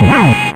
Wow.